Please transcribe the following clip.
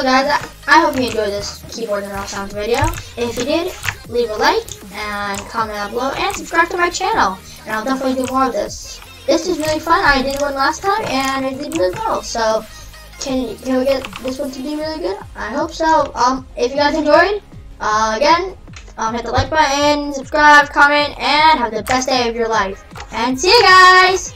So guys, I, hope you enjoyed this keyboard and mouse sounds video. If you did, leave a like and comment down below and subscribe to my channel. And I'll definitely do more of this. This is really fun. I did one last time and it did really well. So can can we get this one to be really good? I hope so. Um, if you guys enjoyed, uh, again, um, hit the like button, subscribe, comment, and have the best day of your life. And see you guys.